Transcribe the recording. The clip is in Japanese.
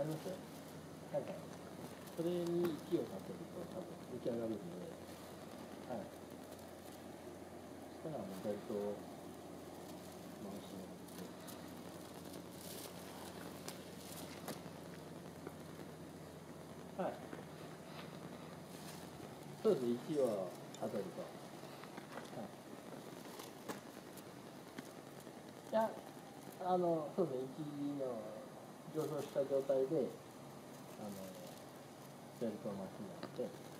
ありますよはい。はいそれに息をかけると多分浮き上がるんではいそしたらもうベルトを回しますはいそうですね息を当てるとはい。いやあのそうですね。息の上昇した状態であのベルトを巻きになって。